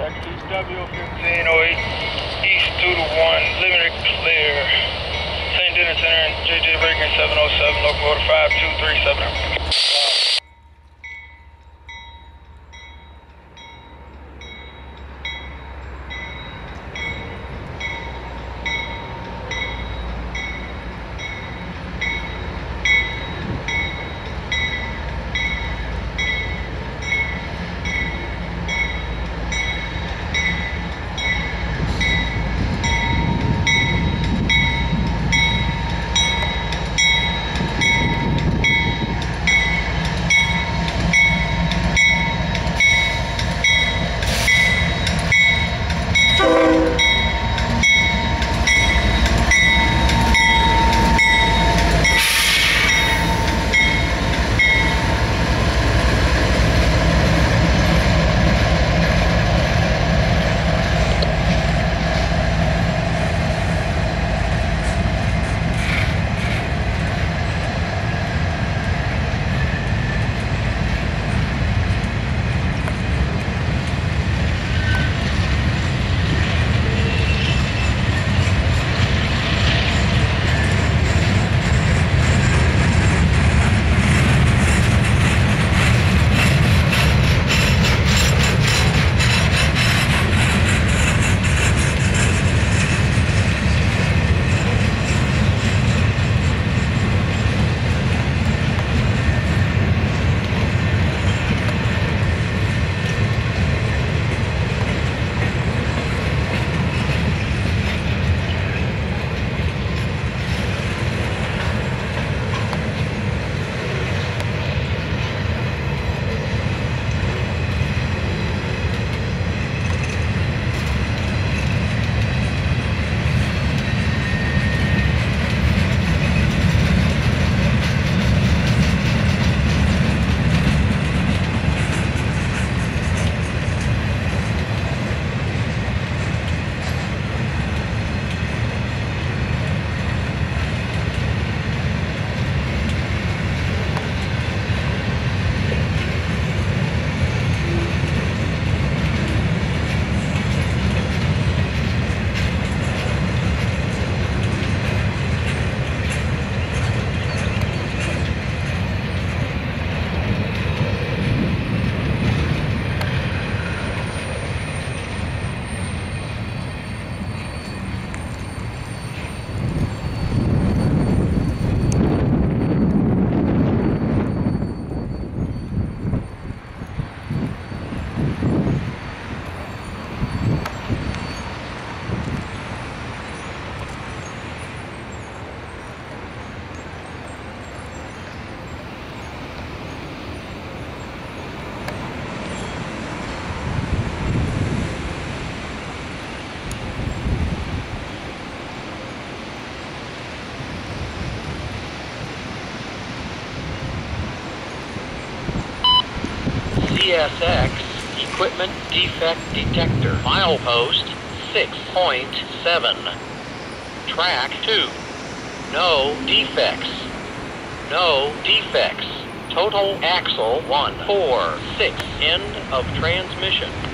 W fifteen oh eight east 2 to 1, limited clear. St. Denis Center and JJ Baker 707, local order 5237. CSX Equipment Defect Detector. Milepost 6.7. Track 2. No defects. No defects. Total axle 1, 4, 6. End of transmission.